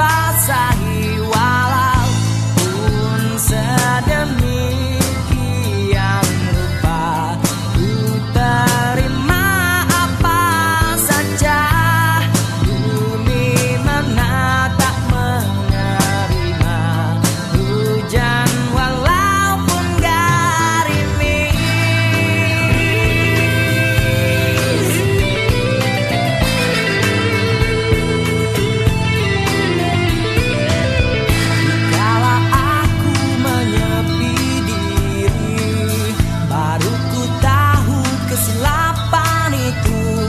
Bye. bonito.